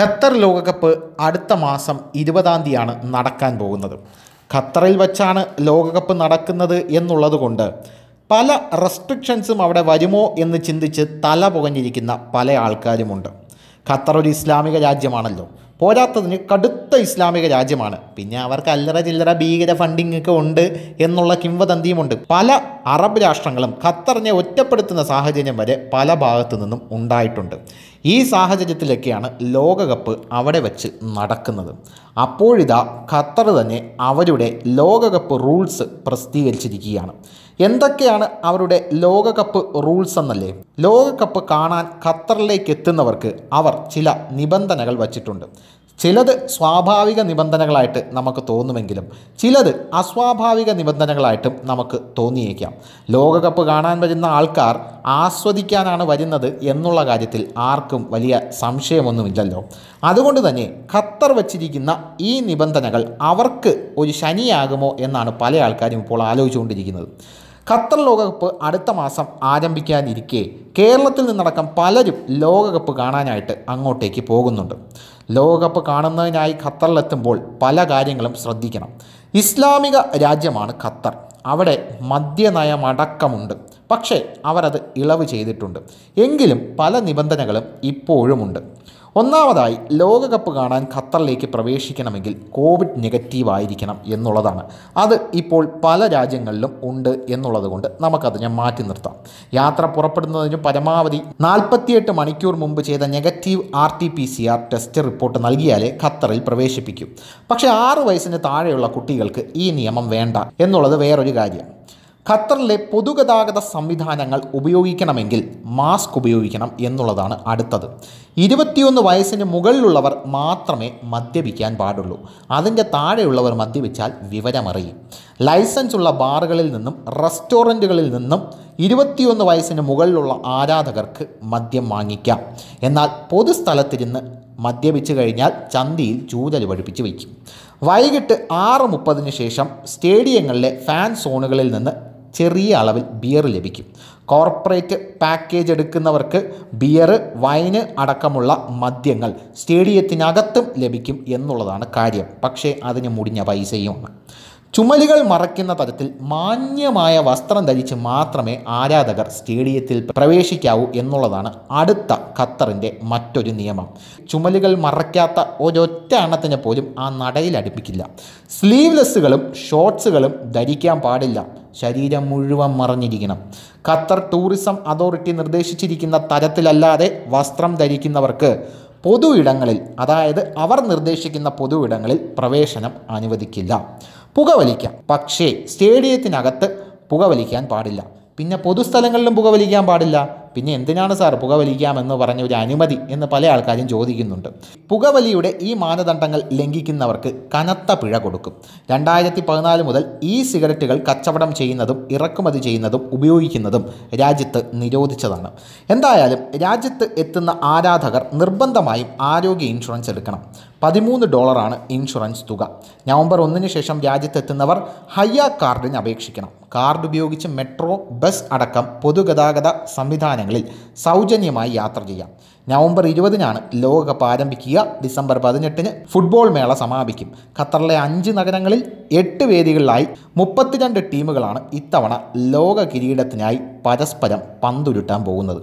Qatar ലോകകപ്പ് അടുത്ത മാസം ഇരുപതാം തീയതിയാണ് നടക്കാൻ പോകുന്നത്. ഖത്തറിൽ വച്ചാണ് ലോകകപ്പ് നടക്കുന്നത് എന്നുള്ളതുകൊണ്ട് പല റെസ്ട്രിക്ഷൻസും അവിടെ വരുമോ എന്ന് ചിന്തിച്ച് തല പുകഞ്ഞിരിക്കുന്ന പല ആൾക്കാരുമുണ്ട്. ഖത്തർ ഒരു ഇസ്ലാമിക രാജ്യമാണല്ലോ. പോരാത്തതിന് കടുത്ത ഇസ്ലാമിക രാജ്യമാണ്. പിന്നെ അവർക്ക് അല്ലറ ചില്ലറ ഭീകര ഫണ്ടിങ് ഒക്കെ ഉണ്ട് എന്നുള്ള കിംവദന്തിയുമുണ്ട്. പല അറബ് രാഷ്ട്രങ്ങളും ഖത്തറിനെ ഒറ്റപ്പെടുത്തുന്ന സാഹചര്യം വരെ പല ഭാഗത്തു നിന്നും ഉണ്ടായിട്ടുണ്ട്. ഈ സാഹചര്യത്തിലൊക്കെയാണ് ലോകകപ്പ് അവിടെ വച്ച് നടക്കുന്നത്. അപ്പോഴിതാ ഖത്തർ തന്നെ അവരുടെ ലോകകപ്പ് റൂൾസ് പ്രസിദ്ധീകരിച്ചിരിക്കുകയാണ്. എന്തൊക്കെയാണ് അവരുടെ ലോകകപ്പ് റൂൾസ് എന്നല്ലേ? ലോകകപ്പ് കാണാൻ ഖത്തറിലേക്ക് എത്തുന്നവർക്ക് അവർ ചില നിബന്ധനകൾ വച്ചിട്ടുണ്ട്. ചിലത് സ്വാഭാവിക നിബന്ധനകളായിട്ട് നമുക്ക് തോന്നുമെങ്കിലും ചിലത് അസ്വാഭാവിക നിബന്ധനകളായിട്ടും നമുക്ക് തോന്നിയേക്കാം. ലോകകപ്പ് കാണാൻ വരുന്ന ആൾക്കാർ ആസ്വദിക്കാനാണ് വരുന്നത് എന്നുള്ള കാര്യത്തിൽ ആർക്കും വലിയ സംശയമൊന്നുമില്ലല്ലോ. അതുകൊണ്ട് തന്നെ ഖത്തർ വച്ചിരിക്കുന്ന ഈ നിബന്ധനകൾ അവർക്ക് ഒരു ശനിയാകുമോ എന്നാണ് പല ആൾക്കാരും ഇപ്പോൾ ആലോചിച്ചുകൊണ്ടിരിക്കുന്നത്. ഖത്തർ ലോകകപ്പ് അടുത്ത മാസം ആരംഭിക്കാനിരിക്കെ. കേരളത്തിൽ നിന്നടക്കം പലരും ലോകകപ്പ് കാണാനായിട്ട് അങ്ങോട്ടേക്ക് പോകുന്നുണ്ട്. ലോകകപ്പ് കാണുന്നതിനായി ഖത്തറിലെത്തുമ്പോൾ പല കാര്യങ്ങളും ശ്രദ്ധിക്കണം. ഇസ്ലാമിക രാജ്യമാണ് ഖത്തർ. അവിടെ മദ്യനയമടക്കമുണ്ട് പക്ഷേ അവരത് ഇളവ് ചെയ്തിട്ടുണ്ട്. എങ്കിലും പല നിബന്ധനകളും ഇപ്പോഴുമുണ്ട്. ഒന്നാമതായി ലോകകപ്പ് കാണാൻ ഖത്തറിലേക്ക് പ്രവേശിക്കണമെങ്കിൽ കോവിഡ് നെഗറ്റീവ് ആയിരിക്കണം എന്നുള്ളതാണ്. അത് ഇപ്പോൾ പല രാജ്യങ്ങളിലും ഉണ്ട് എന്നുള്ളത് കൊണ്ട് ഞാൻ മാറ്റി നിർത്താം. യാത്ര പുറപ്പെടുന്നതിന് പരമാവധി നാൽപ്പത്തിയെട്ട് മണിക്കൂർ മുമ്പ് ചെയ്ത negative R T P C R test report നൽകിയാലേ ഖത്തറിൽ പ്രവേശിപ്പിക്കും. പക്ഷേ ആറ് വയസ്സിന് താഴെയുള്ള കുട്ടികൾക്ക് ഈ നിയമം വേണ്ട എന്നുള്ളത് വേറൊരു കാര്യം. ഖത്തറിലെ പൊതുഗതാഗത സംവിധാനങ്ങൾ ഉപയോഗിക്കണമെങ്കിൽ മാസ്ക് ഉപയോഗിക്കണം എന്നുള്ളതാണ് അടുത്തത്. ഇരുപത്തിയൊന്ന് വയസ്സിന് മുകളിലുള്ളവർ മാത്രമേ മദ്യപിക്കാൻ പാടുള്ളൂ. അതിന്റെ താഴെയുള്ളവർ മദ്യപിച്ചാൽ വിവരമറിയും. ലൈസൻസ് ഉള്ള ബാറുകളിൽ നിന്നും റെസ്റ്റോറന്റുകളിൽ നിന്നും ഇരുപത്തിയൊന്ന് വയസ്സിന് മുകളിലുള്ള ആരാധകർക്ക് മദ്യം വാങ്ങിക്കാം. എന്നാൽ പൊതുസ്ഥലത്തിരുന്ന് മദ്യപിച്ചു കഴിഞ്ഞാൽ ചന്തിയിൽ ചൂതൽ പഠിപ്പിച്ച് വയ്ക്കും. വൈകിട്ട് ആറ് മുപ്പതിന് ശേഷം സ്റ്റേഡിയങ്ങളിലെ ഫാൻ സോണുകളിൽ നിന്ന് ചെറിയ അളവിൽ ബിയർ ലഭിക്കും. കോർപ്പറേറ്റ് പാക്കേജ് എടുക്കുന്നവർക്ക് ബിയർ വൈന് അടക്കമുള്ള മദ്യങ്ങൾ സ്റ്റേഡിയത്തിനകത്തും ലഭിക്കും എന്നുള്ളതാണ് കാര്യം. പക്ഷേ അതിന് മുടിഞ്ഞ പൈസയുമാണ് ചുമലുകൾ മറയ്ക്കുന്ന തരത്തിൽ മാന്യമായ വസ്ത്രം ധരിച്ച് മാത്രമേ ആരാധകർ സ്റ്റേഡിയത്തിൽ പ്രവേശിക്കാവൂ എന്നുള്ളതാണ് അടുത്ത ഖത്തറിന്റെ മറ്റൊരു നിയമം. ചുമലുകൾ മറയ്ക്കാത്ത ഒരൊറ്റ എണ്ണത്തിന് പോലും ആ നടയിൽ അടുപ്പിക്കില്ല. സ്ലീവ്ലെസ്സുകളും ഷോർട്സുകളും ധരിക്കാൻ പാടില്ല. ശരീരം മുഴുവൻ മറഞ്ഞിരിക്കണം. ഖത്തർ ടൂറിസം അതോറിറ്റി നിർദ്ദേശിച്ചിരിക്കുന്ന തരത്തിലല്ലാതെ വസ്ത്രം ധരിക്കുന്നവർക്ക് പൊതു ഇടങ്ങളിൽ അതായത് അവർ നിർദ്ദേശിക്കുന്ന പൊതു ഇടങ്ങളിൽ പ്രവേശനം അനുവദിക്കില്ല. പുകവലിക്കാം. പക്ഷേ സ്റ്റേഡിയത്തിനകത്ത് പുകവലിക്കാൻ പാടില്ല. പിന്നെ പൊതുസ്ഥലങ്ങളിലും പുകവലിക്കാൻ പാടില്ല. പിന്നെ എന്തിനാണ് സാർ പുകവലിക്കാമെന്ന് പറഞ്ഞ ഒരു അനുമതി എന്ന് പല ആൾക്കാരും ചോദിക്കുന്നുണ്ട്. പുകവലിയുടെ ഈ മാനദണ്ഡങ്ങൾ ലംഘിക്കുന്നവർക്ക് കനത്ത പിഴ കൊടുക്കും. രണ്ടായിരത്തി പതിനാല് മുതൽ ഈ സിഗരറ്റുകൾ കച്ചവടം ചെയ്യുന്നതും ഇറക്കുമതി ചെയ്യുന്നതും ഉപയോഗിക്കുന്നതും രാജ്യത്ത് നിരോധിച്ചതാണ്. എന്തായാലും രാജ്യത്ത് എത്തുന്ന ആരാധകർ നിർബന്ധമായും ആരോഗ്യ ഇൻഷുറൻസ് എടുക്കണം. പതിമൂന്ന് ഡോളറാണ് ഇൻഷുറൻസ് തുക. നവംബർ ഒന്നിന് ശേഷം രാജ്യത്തെത്തുന്നവർ ഹയ്യ കാർഡിന് അപേക്ഷിക്കണം. കാർഡ് ഉപയോഗിച്ച് മെട്രോ ബസ് അടക്കം പൊതുഗതാഗത സംവിധാനങ്ങളിൽ സൗജന്യമായി യാത്ര ചെയ്യാം. നവംബർ ഇരുപതിനാണ് ലോകകപ്പ് ആരംഭിക്കുക. ഡിസംബർ പതിനെട്ടിന് ഫുട്ബോൾ മേള സമാപിക്കും. ഖത്തറിലെ അഞ്ച് നഗരങ്ങളിൽ എട്ട് വേദികളിലായി മുപ്പത്തിരണ്ട് ടീമുകളാണ് ഇത്തവണ ലോക കിരീടത്തിനായി പരസ്പരം പന്തുരുട്ടാൻ പോകുന്നത്.